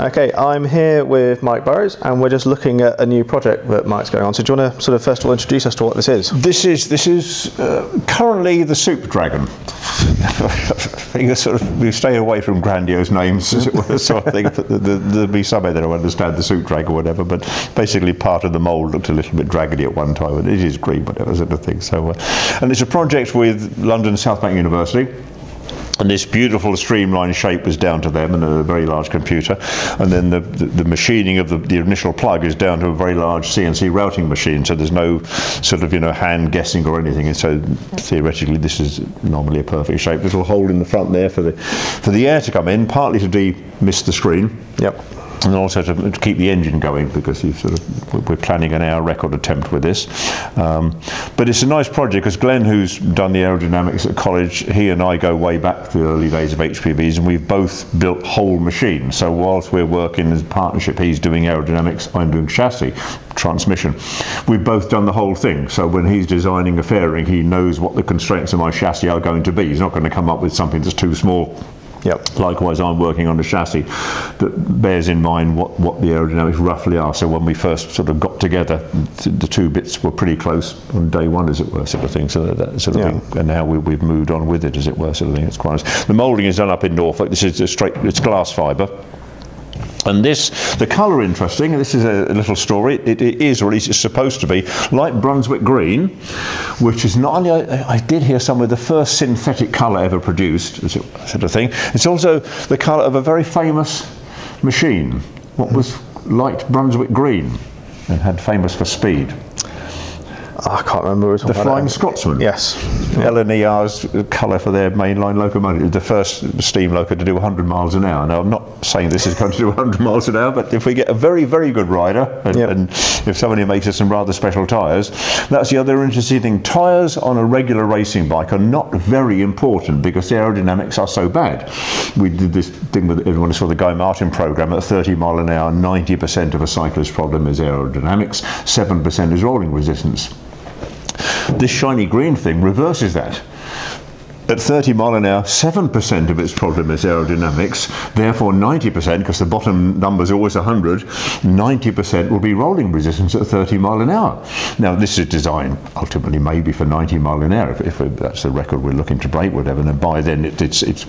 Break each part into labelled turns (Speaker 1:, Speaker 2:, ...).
Speaker 1: Okay, I'm here with Mike Burrows, and we're just looking at a new project that Mike's going on. So, do you want to sort of first of all introduce us to what this is?
Speaker 2: This is this is uh, currently the Soup Dragon. you sort of we stay away from grandiose names, as it were. So I think there'll be some that don't understand the Soup Dragon or whatever. But basically, part of the mould looked a little bit dragony at one time, and it is green, whatever sort of thing. So, uh, and it's a project with London South Bank University. And this beautiful streamlined shape was down to them and a very large computer. And then the, the, the machining of the, the, initial plug is down to a very large CNC routing machine. So there's no sort of, you know, hand guessing or anything. And so theoretically, this is normally a perfect shape. Little hole in the front there for the, for the air to come in, partly to demist the screen.
Speaker 1: Yep
Speaker 2: and also to, keep the engine going because sort of, we're planning an hour record attempt with this. Um, but it's a nice project because Glenn, who's done the aerodynamics at college, he and I go way back to the early days of HPVs, and we've both built whole machines. So whilst we're working as a partnership, he's doing aerodynamics, I'm doing chassis transmission. We've both done the whole thing. So when he's designing a fairing, he knows what the constraints of my chassis are going to be. He's not going to come up with something that's too small
Speaker 1: Yep.
Speaker 2: Likewise, I'm working on a chassis that bears in mind what, what the aerodynamics roughly are. So when we first sort of got together, the two bits were pretty close on day one, as it were, sort of thing. So that, that sort of yeah. thing, and now we, have moved on with it, as it were, sort of thing. It's quite nice. The moulding is done up in Norfolk. This is a straight, it's glass fibre. And this, the colour interesting, this is a, a little story, it, it is, or at least it's supposed to be, light Brunswick green, which is not only, I, I did hear somewhere, the first synthetic colour ever produced, sort of thing, it's also the colour of a very famous machine, what was light Brunswick green, and had famous for speed.
Speaker 1: I can't remember.
Speaker 2: The Flying Scotsman.
Speaker 1: Yes.
Speaker 2: Yeah. LNER's colour for their mainline locomotive, the first steam loco to do 100 miles an hour. Now, I'm not saying this is going to do 100 miles an hour, but if we get a very, very good rider, and, yep. and if somebody makes us some rather special tyres, that's the other interesting thing. Tyres on a regular racing bike are not very important because the aerodynamics are so bad. We did this thing with everyone who saw the Guy Martin programme at 30 mile an hour, 90% of a cyclist's problem is aerodynamics, 7% is rolling resistance. This shiny green thing reverses that. At 30 mile an hour, 7% of its problem is aerodynamics, therefore 90%, because the bottom number is always 100, 90% will be rolling resistance at 30 mile an hour. Now, this is designed ultimately maybe for 90 mile an hour, if, if that's the record we're looking to break, whatever, and by then it, it's, it's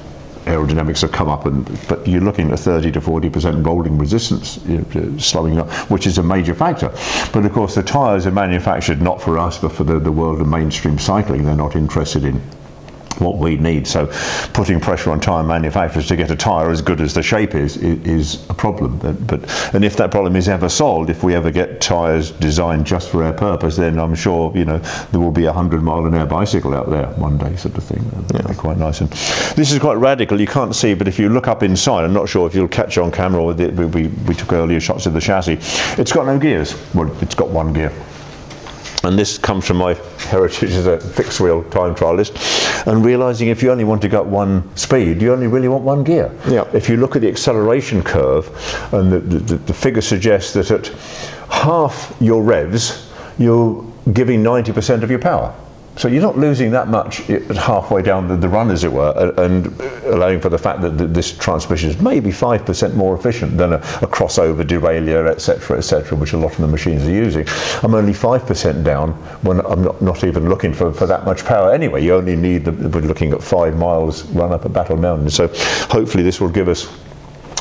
Speaker 2: aerodynamics have come up, and but you're looking at 30 to 40 percent rolling resistance you know, slowing up, which is a major factor. But of course, the tyres are manufactured not for us, but for the, the world of mainstream cycling. They're not interested in what we need. So putting pressure on tyre manufacturers to get a tyre as good as the shape is, is, a problem. But, but, and if that problem is ever solved, if we ever get tyres designed just for our purpose, then I'm sure you know there will be a hundred mile an hour bicycle out there one day, sort of thing. That'd yeah. be quite nice. And this is quite radical. You can't see, but if you look up inside, I'm not sure if you'll catch on camera. Or the, we, we took earlier shots of the chassis. It's got no gears. Well, it's got one gear and this comes from my heritage as a fixed wheel time trialist, and realizing if you only want to go at one speed, you only really want one gear.
Speaker 1: Yeah.
Speaker 2: If you look at the acceleration curve, and the, the, the figure suggests that at half your revs, you're giving 90% of your power. So you're not losing that much halfway down the, the run, as it were, and uh, allowing for the fact that this transmission is maybe 5% more efficient than a, a crossover derailleur, etc., etc., which a lot of the machines are using. I'm only 5% down when I'm not, not even looking for, for that much power anyway. You only need, the, we're looking at five miles run up a Battle Mountain. So hopefully this will give us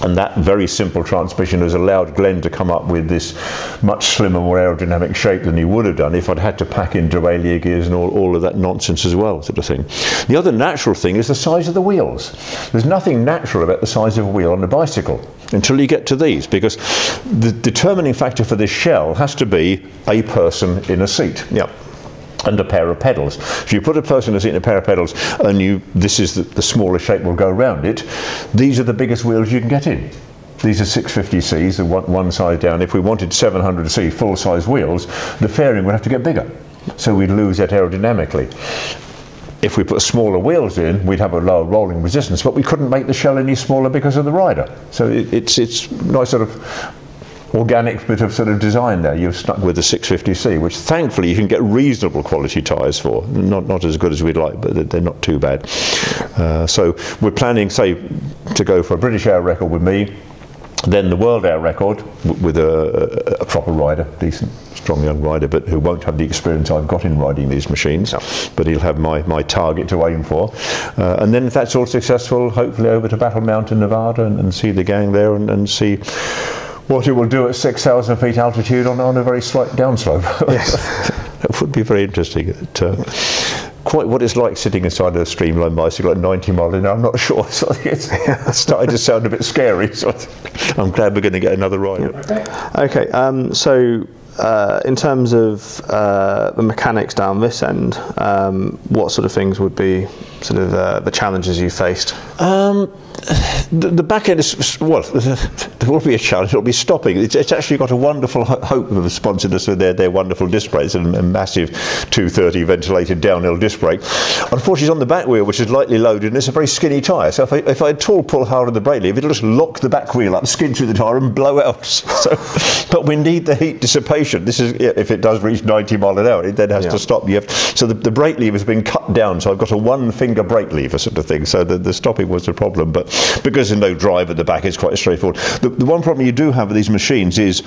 Speaker 2: and that very simple transmission has allowed Glenn to come up with this much slimmer, more aerodynamic shape than he would have done if I'd had to pack in derailleur gears and all, all of that nonsense as well, sort of thing. The other natural thing is the size of the wheels. There's nothing natural about the size of a wheel on a bicycle until you get to these, because the determining factor for this shell has to be a person in a seat.
Speaker 1: Yep
Speaker 2: and a pair of pedals. If you put a person in a pair of pedals and you, this is the, the smaller shape will go around it, these are the biggest wheels you can get in. These are 650Cs, the one, one side down. If we wanted 700C full-size wheels, the fairing would have to get bigger. So we'd lose that aerodynamically. If we put smaller wheels in, we'd have a lower rolling resistance, but we couldn't make the shell any smaller because of the rider. So it, it's, it's nice sort of organic bit of sort of design there. You've stuck with the 650C, which thankfully you can get reasonable quality tyres for. Not, not as good as we'd like, but they're not too bad. Uh, so we're planning, say, to go for a British hour record with me, then the world hour record with a, a, proper rider, decent, strong young rider, but who won't have the experience I've got in riding these machines. No. But he'll have my, my target to aim for. Uh, and then if that's all successful, hopefully over to Battle Mountain, Nevada, and, and see the gang there and, and see what it will do at 6,000 feet altitude on, on a very slight downslope. Yes. that would be very interesting. It, uh, quite what it's like sitting inside a streamline bicycle at 90 miles an hour. I'm not sure. So it's starting to sound a bit scary. So I'm glad we're going to get another ride.
Speaker 1: Okay, um, so uh, in terms of uh, the mechanics down this end, um, what sort of things would be sort of uh, the challenges you faced? Um,
Speaker 2: the, the, back end is well. There will be a challenge. It'll be stopping. It's, it's actually got a wonderful Hope of sponsored us with their, their wonderful disc brakes and a massive 230 ventilated downhill disc brake. Unfortunately, it's on the back wheel, which is lightly loaded, and it's a very skinny tyre. So if I, if I at all pull hard on the brake lever, it'll just lock the back wheel up, skid through the tyre, and blow out. So, but we need the heat dissipation. This is if it does reach 90 mile an hour, it then has yeah. to stop. You have so the, the brake lever has been cut down. So I've got a one finger brake lever sort of thing. So the, the stopping was a problem, but because there's no drive at the back, it's quite straightforward. The, the one problem you do have with these machines is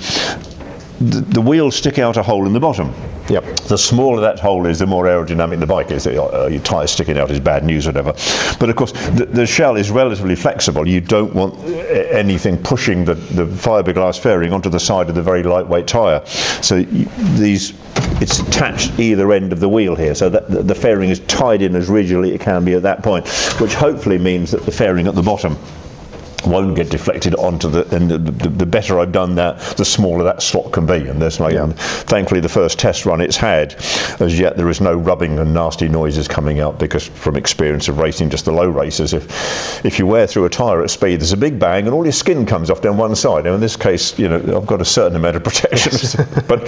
Speaker 2: the, the, wheels stick out a hole in the bottom. Yep. The smaller that hole is, the more aerodynamic the bike is. Uh, your tyre sticking out is bad news, whatever. But of course, the, the, shell is relatively flexible. You don't want anything pushing the, the fiberglass fairing onto the side of the very lightweight tyre. So you, these it's attached either end of the wheel here, so that the fairing is tied in as rigidly it can be at that point, which hopefully means that the fairing at the bottom won't get deflected onto the and the, the, the, better I've done that the smaller that slot can be. And there's no yeah. thankfully the first test run it's had as yet there is no rubbing and nasty noises coming out because from experience of racing just the low races if if you wear through a tyre at speed there's a big bang and all your skin comes off down one side. Now in this case you know I've got a certain amount of protection but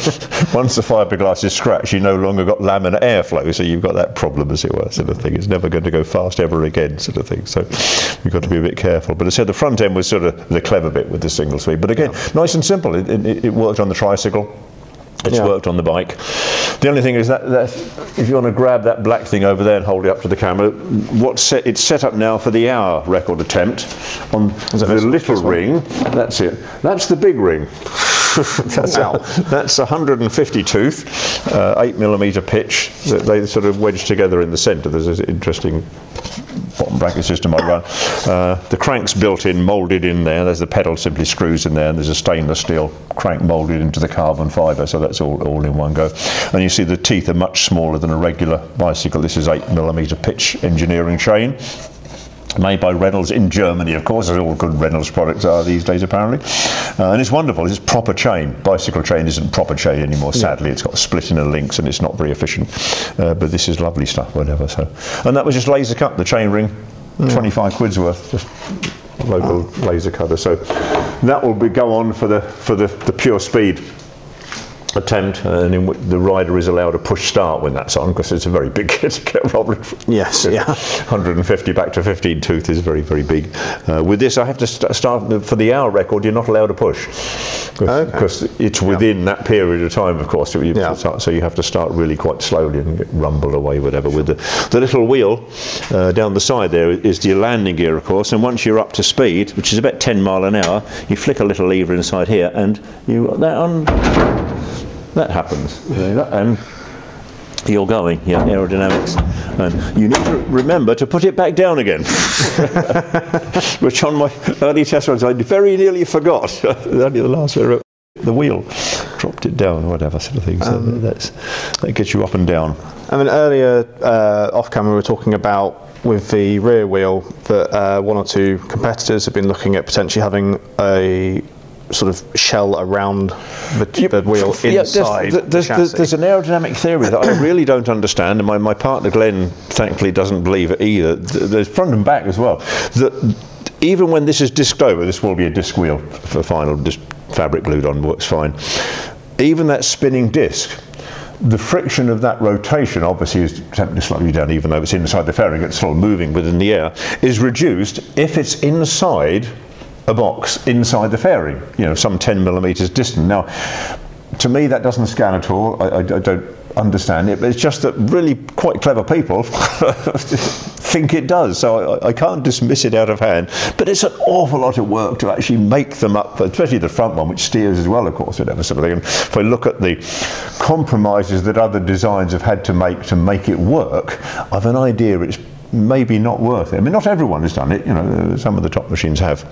Speaker 2: once the fiberglass is scratched you no longer got laminar airflow so you've got that problem as it were sort of thing. It's never going to go fast ever again sort of thing. So you've got to be a bit careful. But I said the front end was sort of the clever bit with the single speed. But again, yeah. nice and simple. It, it, it worked on the tricycle. It's yeah. worked on the bike. The only thing is that, that, if you want to grab that black thing over there and hold it up to the camera, what's set, it's set up now for the hour record attempt on the little ring. That's it. That's the big ring. that's, wow. a, that's 150 tooth, uh, 8 millimeter pitch that they sort of wedge together in the centre. There's an interesting bottom bracket system I run. Uh, the crank's built in, moulded in there. There's the pedal simply screws in there, and there's a stainless steel crank moulded into the carbon fibre, so that's all, all in one go. And you see the teeth are much smaller than a regular bicycle. This is 8 millimetre pitch engineering chain made by Reynolds in Germany, of course, as all good Reynolds products are these days, apparently. Uh, and it's wonderful. It's proper chain. Bicycle chain isn't proper chain anymore. Sadly, yeah. it's got split in the links and it's not very efficient. Uh, but this is lovely stuff, whatever. So, and that was just laser cut, the chain ring, mm. 25 quid's worth. Just local laser cutter. So that will be, go on for the for the, the pure speed attempt and in which the rider is allowed to push start when that's on because it's a very big kit to get rolling.
Speaker 1: Yes, yeah.
Speaker 2: 150 back to 15 tooth is very, very big. Uh, with this, I have to st start for the hour record. You're not allowed to push because okay. it's within yeah. that period of time, of course. You yeah. start, so you have to start really quite slowly and get rumbled away, whatever. With the, the little wheel uh, down the side there is the landing gear, of course. And once you're up to speed, which is about 10 mile an hour, you flick a little lever inside here, and you that on that happens. And you're going, yeah, aerodynamics. And you need to remember to put it back down again. Which on my early test runs I very nearly forgot. Only the last the wheel dropped it down or whatever sort of thing. So um, that's, that gets you up and down.
Speaker 1: I mean, earlier uh, off camera we were talking about with the rear wheel that uh, one or two competitors have been looking at potentially having a sort of shell around the, you, the wheel inside.
Speaker 2: Yeah, there's,
Speaker 1: there's,
Speaker 2: the there's, an aerodynamic theory that I really don't understand, and my, my partner Glenn thankfully doesn't believe it either. There's front and back as well. That even when this is disced over, this will be a disc wheel for final, just fabric glued on, works fine. Even that spinning disc, the friction of that rotation obviously is tempting to slow you down even though it's inside the fairing, it's still moving within the air, is reduced if it's inside a box inside the fairing, you know, some 10 millimeters distant. Now, to me, that doesn't scan at all. I, I, I don't understand it, but it's just that really quite clever people think it does. So I, I, can't dismiss it out of hand. But it's an awful lot of work to actually make them up, especially the front one, which steers as well, of course, whatever sort of thing. And if I look at the compromises that other designs have had to make to make it work, I've an idea it's maybe not worth it. I mean, not everyone has done it. You know, some of the top machines have.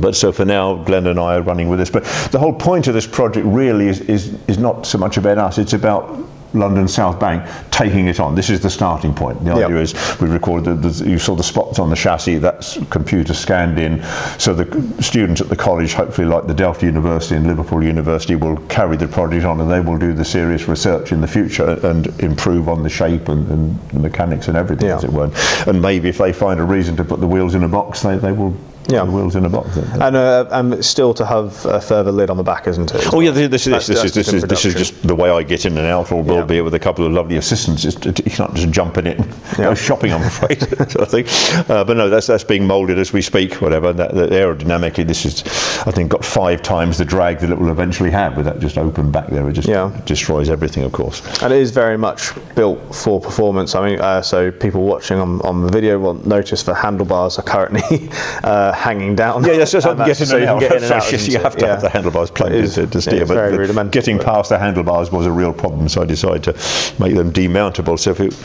Speaker 2: But so for now, Glenn and I are running with this. But the whole point of this project really is, is, is not so much about us, it's about London South Bank taking it on. This is the starting point. The yep. idea is we recorded, the, the, you saw the spots on the chassis, that's computer scanned in. So the students at the college, hopefully like the Delft University and Liverpool University, will carry the project on and they will do the serious research in the future and improve on the shape and, and the mechanics and everything, as it were. And maybe if they find a reason to put the wheels in a box, they, they will yeah. the wheels in a box.
Speaker 1: And, uh, and still to have a further lid on the back, isn't it?
Speaker 2: Oh yeah, this, is this, this, is this is this is just the way I get in and out, or yeah. be with a couple of lovely assistants. It's, you can't just jump in it, yeah. go shopping. I'm afraid, sort of thing. Uh, but no, that's that's being moulded as we speak. Whatever. That, that aerodynamically, this is, I think, got five times the drag that it will eventually have with that just open back there. It just yeah. destroys everything, of course.
Speaker 1: And it is very much built for performance. I mean, uh, so people watching on, on the video will notice the handlebars are currently uh, hanging down.
Speaker 2: Yeah, yes, just so getting so in and out. Get you have to yeah. have the handlebars plugged in to, steer.
Speaker 1: but
Speaker 2: getting past the handlebars was a real problem, so I decided to make them demountable. So if it,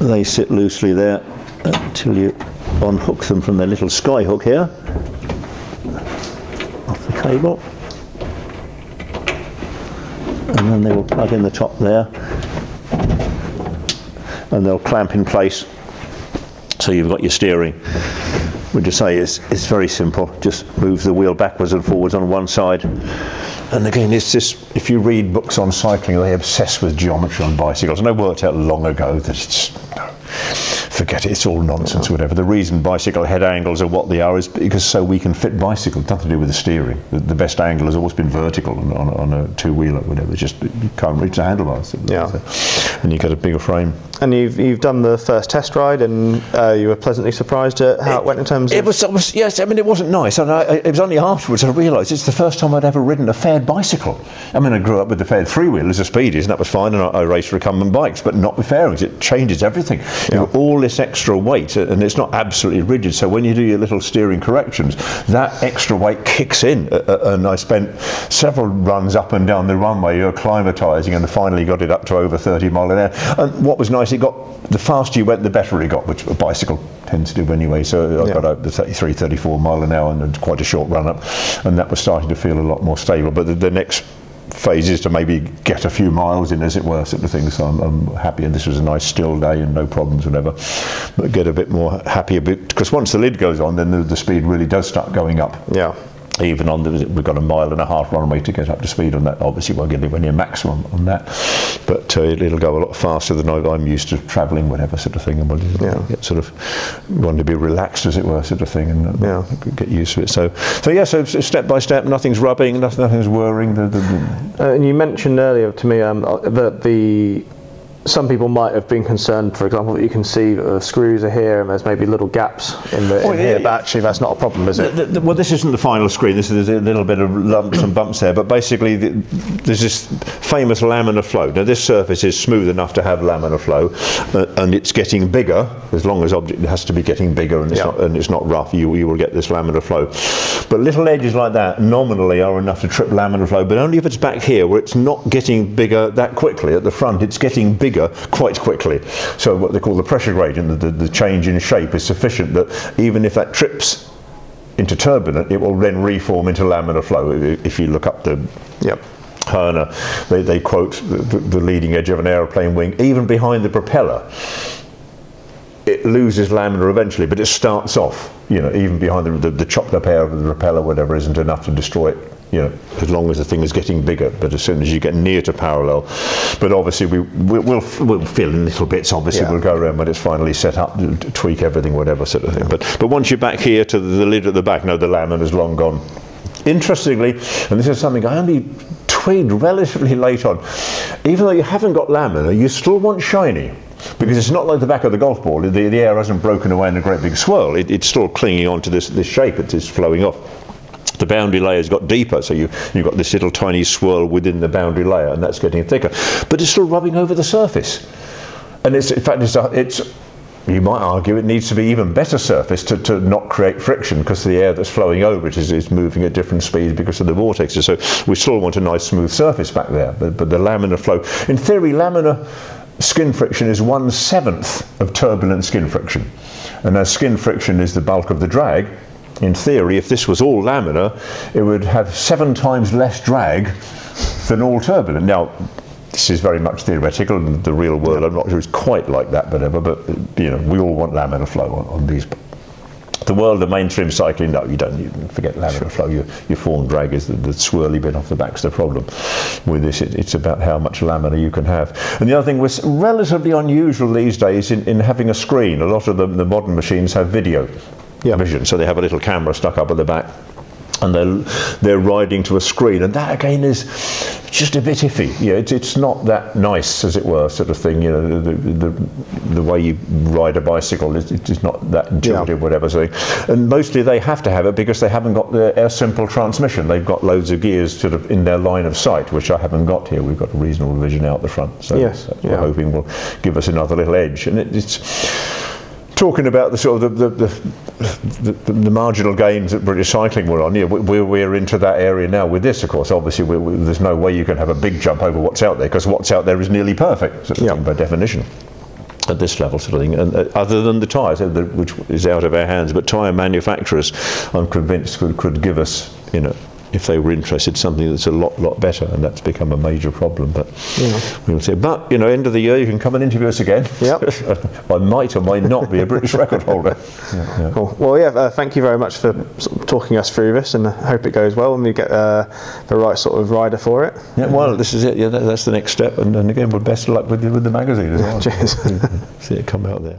Speaker 2: they sit loosely there until you unhook them from their little sky hook here off the cable. And then they will plug in the top there and they'll clamp in place so you've got your steering would you say it's, it's very simple. Just move the wheel backwards and forwards on one side. And again, it's just, if you read books on cycling, they obsess with geometry on bicycles. And I worked out long ago that it's, forget it, it's all nonsense or whatever. The reason bicycle head angles are what they are is because so we can fit bicycle, nothing to do with the steering. The, the best angle has always been vertical on, on, on a two-wheeler, whatever. It's just you can't reach the handlebars.
Speaker 1: Yeah.
Speaker 2: So, and you get a bigger frame.
Speaker 1: And you've, you've done the first test ride and uh, you were pleasantly surprised at how it, it went in terms
Speaker 2: it was, it was, yes, I mean, it wasn't nice. And I, it was only afterwards I realised it's the first time I'd ever ridden a faired bicycle. I mean, I grew up with the faired three-wheelers, the speedies, and that was fine, and I, I raced recumbent bikes, but not with fairings. It changes everything. Yeah. You know, all this extra weight, and it's not absolutely rigid, so when you do your little steering corrections, that extra weight kicks in. Uh, and I spent several runs up and down the runway, acclimatising, and finally got it up to over 30 mile an hour. And what was nice, it got the faster you went, the better it got, which a bicycle tends to do anyway. So I yeah. got up to 33, 34 mile an hour and quite a short run up, and that was starting to feel a lot more stable. But the, the next phase is to maybe get a few miles in, as it were, sort of thing. So I'm, I'm, happy, and this was a nice still day and no problems, whatever. But get a bit more happy a bit because once the lid goes on, then the, the speed really does start going up.
Speaker 1: Yeah
Speaker 2: even on the, we've got a mile and a half runway to get up to speed on that. Obviously, won't get anywhere near maximum on that, but uh, it'll go a lot faster than I'm used to travelling, whatever sort of thing, and we'll yeah. get sort of want to be relaxed, as it were, sort of thing, and uh, yeah. get used to it. So, so yeah, so step by step, nothing's rubbing, nothing, nothing's whirring. The, the,
Speaker 1: the uh, and you mentioned earlier to me um, that the some people might have been concerned, for example, that you can see the screws are here and there's maybe little gaps in, the, oh, in yeah, here, but actually that's not a problem, is it?
Speaker 2: The, the, well, this isn't the final screen. This is a little bit of lumps and bumps there, but basically there's this famous laminar flow. Now this surface is smooth enough to have laminar flow, uh, and it's getting bigger as long as object has to be getting bigger and it's, yeah. not, and it's not rough. You, you will get this laminar flow. But little edges like that nominally are enough to trip laminar flow, but only if it's back here where it's not getting bigger that quickly. At the front, it's getting bigger bigger quite quickly. So what they call the pressure gradient, the, the, the change in shape is sufficient that even if that trips into turbulent, it will then reform into laminar flow. If you look up the
Speaker 1: yep.
Speaker 2: Hoerner, they, they quote the, the leading edge of an aeroplane wing, even behind the propeller, it loses laminar eventually, but it starts off, you know, even behind the, the, the chopped up air of the propeller, whatever, isn't enough to destroy it you know, as long as the thing is getting bigger. But as soon as you get near to parallel, but obviously we, we will we'll fill in little bits. Obviously yeah. we'll go around when it's finally set up, tweak everything, whatever sort of thing. But but once you're back here to the, lid at the back, no, the laminar is long gone. Interestingly, and this is something I only twigged relatively late on, even though you haven't got laminar, you still want shiny because it's not like the back of the golf ball. The, the air hasn't broken away in a great big swirl. It, it's still clinging onto this, this shape. It is just flowing off the boundary layer's got deeper, so you, you've got this little tiny swirl within the boundary layer, and that's getting thicker. But it's still rubbing over the surface. And it's, in fact, it's, a, it's you might argue it needs to be even better surface to, to not create friction because the air that's flowing over it is, is moving at different speeds because of the vortexes. So we still want a nice smooth surface back there, but, but the laminar flow, in theory, laminar skin friction is one seventh of turbulent skin friction. And as skin friction is the bulk of the drag, in theory, if this was all laminar, it would have seven times less drag than all turbulent. Now, this is very much theoretical, and the real world, I'm not sure it's quite like that, but, but you know, we all want laminar flow on, on these the world of mainstream cycling, no, you don't. You forget laminar sure. flow. Your, your form drag is the, the, swirly bit off the back's the problem. With this, it, it's about how much laminar you can have. And the other thing was relatively unusual these days in, in having a screen. A lot of the, the modern machines have video yeah. vision, so they have a little camera stuck up at the back and they're, they're riding to a screen. And that again is just a bit iffy. Yeah, it's, it's not that nice, as it were, sort of thing. You know, the, the, the way you ride a bicycle is it's not that intuitive, yeah. whatever. So, and mostly they have to have it because they haven't got the air simple transmission. They've got loads of gears sort of in their line of sight, which I haven't got here. We've got a reasonable vision out the front. So yes. Yeah. we're hoping will give us another little edge. And it, it's talking about the sort of the, the, the, the, the marginal gains that British cycling were on, yeah, we're, we're into that area now with this, of course. Obviously, we, we, there's no way you can have a big jump over what's out there because what's out there is nearly perfect, sort of yeah. thing, by definition at this level sort of thing, and uh, other than the tyres, uh, which is out of our hands, but tyre manufacturers, I'm convinced, could, could give us, you know, if they were interested, something that's a lot, lot better, and that's become a major problem. But yeah. we'll see. But you know, end of the year, you can come and interview us again.
Speaker 1: Yep.
Speaker 2: I might or might not be a British record holder.
Speaker 1: Yeah, yeah. Cool. Well, yeah. Uh, thank you very much for sort of talking us through this, and I hope it goes well, and we get uh, the right sort of rider for it.
Speaker 2: Yeah. Well, this is it. Yeah, that, that's the next step, and, and again, well, best of luck with with the magazine as well.
Speaker 1: Cheers.
Speaker 2: see it come out there.